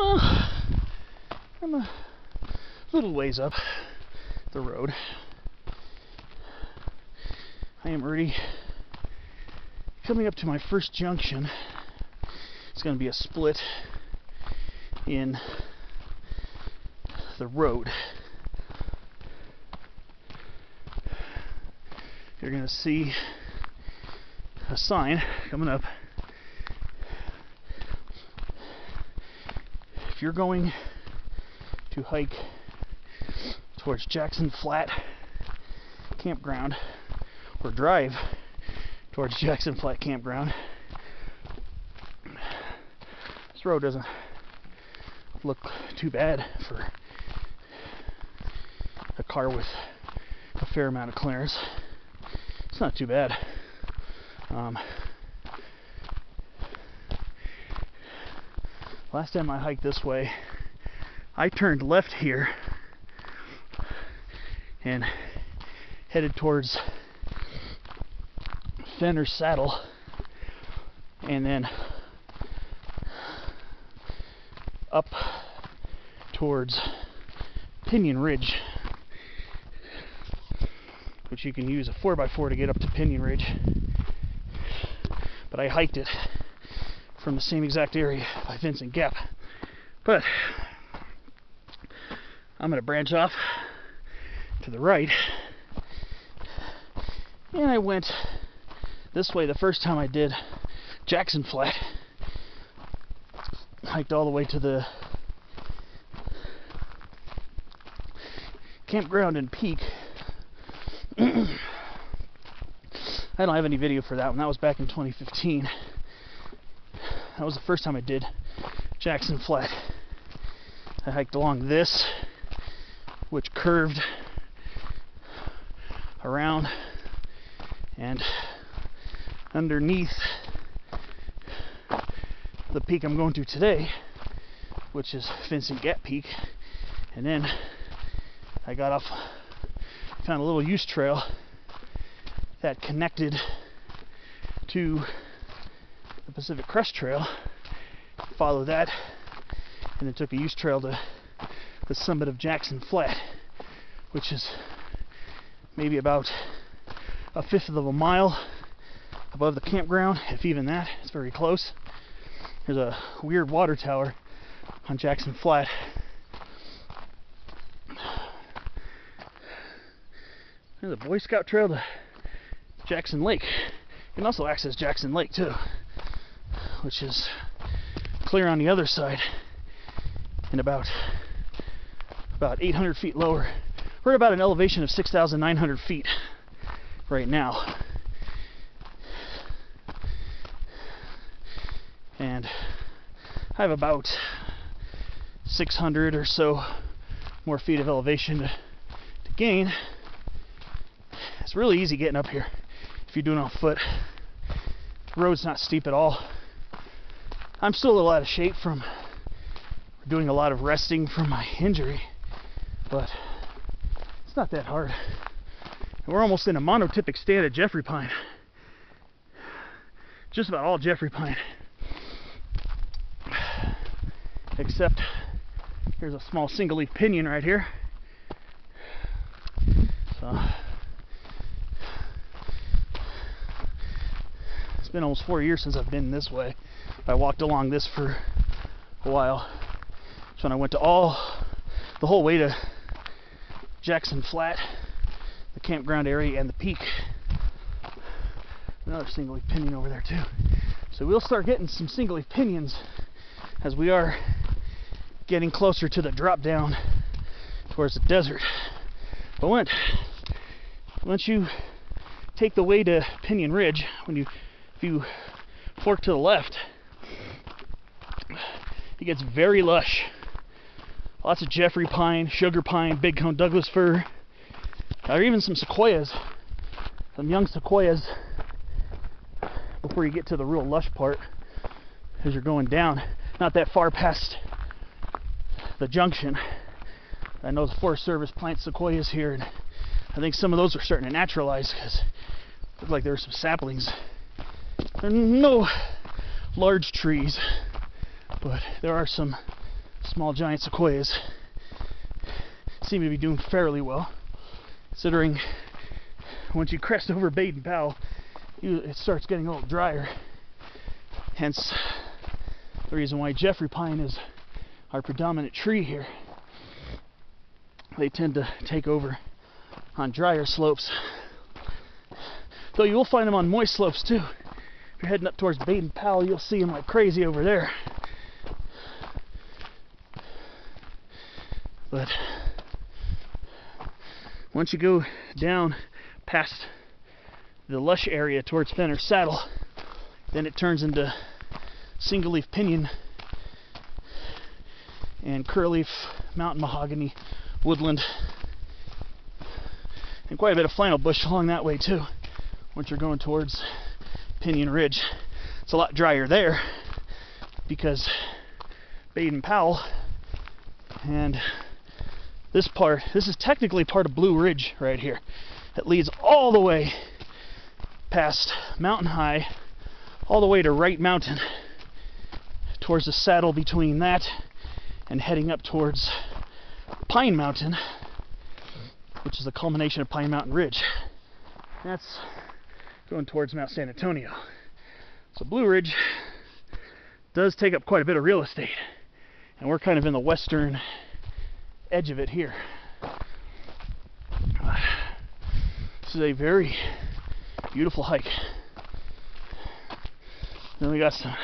Well, I'm a little ways up the road. I am already coming up to my first junction. It's going to be a split in the road. You're going to see a sign coming up. If you're going to hike towards Jackson Flat Campground or drive towards Jackson Flat Campground, this road doesn't look too bad for a car with a fair amount of clearance. It's not too bad. Um, last time I hiked this way, I turned left here and headed towards Fenner Saddle and then up towards Pinyon Ridge, which you can use a 4x4 to get up to Pinyon Ridge. But I hiked it from the same exact area by Vincent Gap. But I'm going to branch off to the right. And I went this way the first time I did Jackson Flat. Hiked all the way to the campground and peak. I don't have any video for that one. That was back in 2015. That was the first time I did Jackson Flat. I hiked along this, which curved around and underneath the peak I'm going to today, which is Vincent Gap Peak. And then I got off, found a little use trail that connected to the Pacific Crest Trail. Follow that, and then took a use trail to the summit of Jackson Flat, which is maybe about a fifth of a mile above the campground, if even that. It's very close. There's a weird water tower on Jackson Flat. There's a Boy Scout trail to Jackson Lake. You can also access Jackson Lake too, which is clear on the other side and about about 800 feet lower. We're at about an elevation of 6,900 feet right now. And I have about 600 or so more feet of elevation to, to gain. It's really easy getting up here if you're doing it on foot. The road's not steep at all. I'm still a out of shape from doing a lot of resting from my injury, but it's not that hard. We're almost in a monotypic stand at Jeffrey Pine. Just about all Jeffrey Pine. Except here's a small single leaf pinyon right here. So it's been almost four years since I've been this way. I walked along this for a while. So when I went to all the whole way to Jackson Flat, the campground area, and the peak. Another single leaf pinyon over there too. So we'll start getting some single leaf pinyons as we are getting closer to the drop down towards the desert. But when, once you take the way to Pinyon Ridge, when you if you fork to the left, it gets very lush. Lots of Jeffrey pine, sugar pine, big cone Douglas fir, or even some sequoias, some young sequoias before you get to the real lush part as you're going down. Not that far past the junction. I know the Forest Service plants sequoias here, and I think some of those are starting to naturalize because it looked like there were some saplings. There are no large trees, but there are some small giant sequoias seem to be doing fairly well, considering once you crest over Baden Powell, it starts getting a little drier. Hence, the reason why Jeffrey pine is our predominant tree here. They tend to take over on drier slopes. Though you will find them on moist slopes too. If you're heading up towards Baden Powell, you'll see them like crazy over there. But once you go down past the lush area towards Fenner Saddle, then it turns into single leaf pinyon and curlleaf mountain mahogany woodland and quite a bit of flannel bush along that way too once you're going towards Pinyon Ridge. It's a lot drier there because Baden Powell and this part, this is technically part of Blue Ridge right here. It leads all the way past Mountain High, all the way to Wright Mountain, towards the saddle between that and heading up towards Pine Mountain, which is the culmination of Pine Mountain Ridge. That's going towards Mount San Antonio. So Blue Ridge does take up quite a bit of real estate, and we're kind of in the western edge of it here. This is a very beautiful hike. Then we got some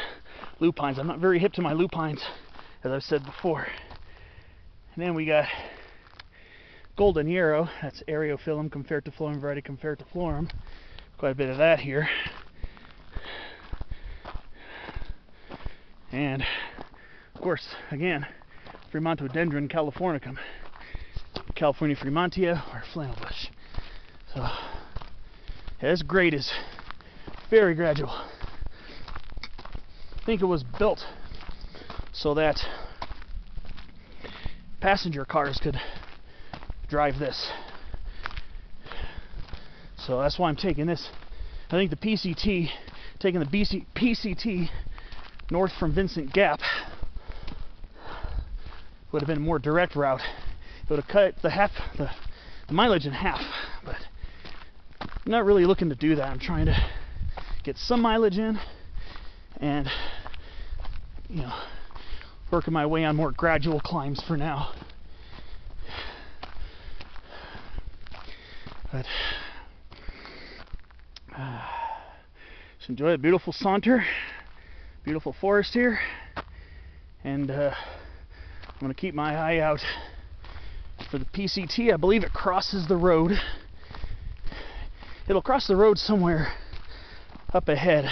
lupines. I'm not very hip to my lupines, as I've said before. And then we got golden yarrow. That's Eriophyllum confertiflorum variety confertiflorum. Quite a bit of that here. And of course, again, Fremontodendron californicum, California Fremontia, or flannel bush. So, yeah, this grade is very gradual. I think it was built so that passenger cars could drive this. So that's why I'm taking this. I think the PCT, taking the BC, PCT north from Vincent Gap would have been a more direct route. It would have cut the half the, the mileage in half, but I'm not really looking to do that. I'm trying to get some mileage in and you know working my way on more gradual climbs for now. But uh, just enjoy a beautiful saunter, beautiful forest here, and uh, I'm going to keep my eye out for the PCT. I believe it crosses the road. It'll cross the road somewhere up ahead.